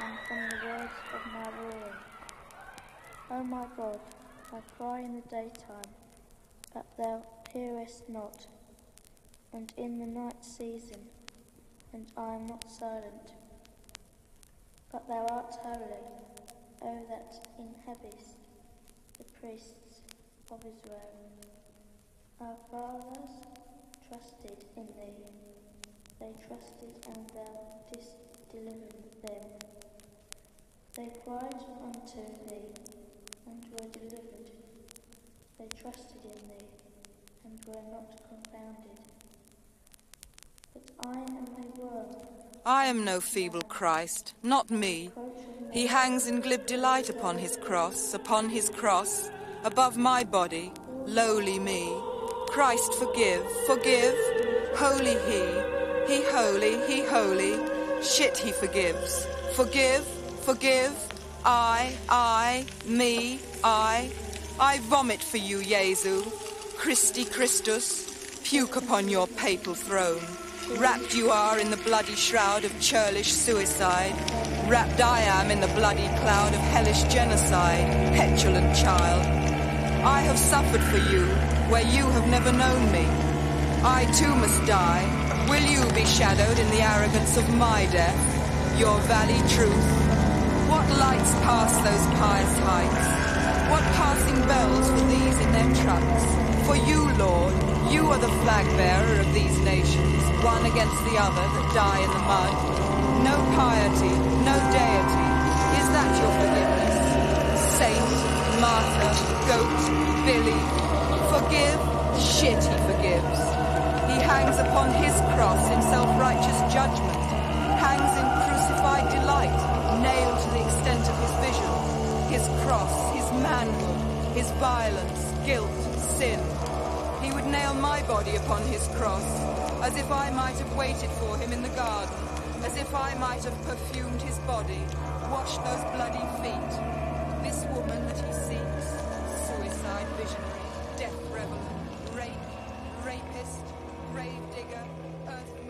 and from the words of my ruling. O my God, I cry in the daytime, but thou hearest not, and in the night season, and I am not silent. But thou art holy, O that inhabitest the priests of Israel. Our fathers trusted in thee. They trusted and thou didst deliver them. They cried unto thee and were delivered. They trusted in thee and were not confounded. But I am a worm, I am no feeble Christ, not me. He hangs in glib delight upon his cross, upon his cross, above my body, lowly me. Christ forgive, forgive, holy he, he holy, he holy, shit he forgives. Forgive, forgive, I, I, me, I, I vomit for you, Jesu, Christi Christus, puke upon your papal throne. Wrapped you are in the bloody shroud of churlish suicide. Wrapped I am in the bloody cloud of hellish genocide, petulant child. I have suffered for you where you have never known me. I too must die. Will you be shadowed in the arrogance of my death? Your valley truth. What lights pass those pious heights? What passing bells for these in their trucks? For you, Lord, you are the flag bearer of these nations, one against the other that die in the mud. No piety, no deity. Is that your forgiveness? Saint, martyr, goat, Billy. Forgive? Shit, he forgives. He hangs upon his cross in self-righteous judgment, hangs in crucified delight, nailed to the extent of his vision, his cross, his manhood, his violence, guilt, sin. He would nail my body upon his cross, as if I might have waited for him in the garden, as if I might have perfumed his body, washed those bloody feet. This woman that he seeks, digger, earth